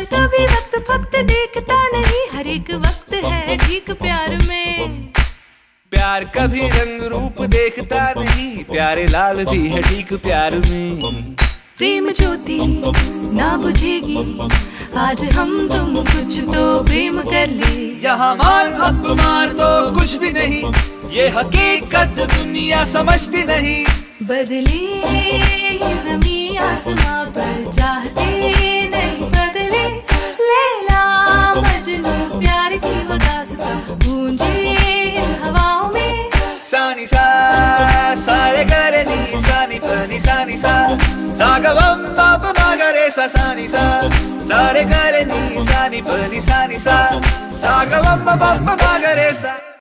प्यार का भी वक्त फक्त देखता नहीं हर एक वक्त है ठीक प्यार में। प्यार कभी रंग रूप देखता नहीं प्यारे लाल भी है ठीक प्यार में। प्रेम ज्योति ना बुझेगी आज हम तुम कुछ तो प्रेम कर ले। यहाँ मार मार तो कुछ भी नहीं ये हकीकत दुनिया समझती नहीं। बदले ये ज़मीन आसमां पर चाहते సాని సా సాగవం పాప మాగరే సా సాని సా సారే కరే నీ సాని పని సాని సా సాగవం పాప మాగరే సా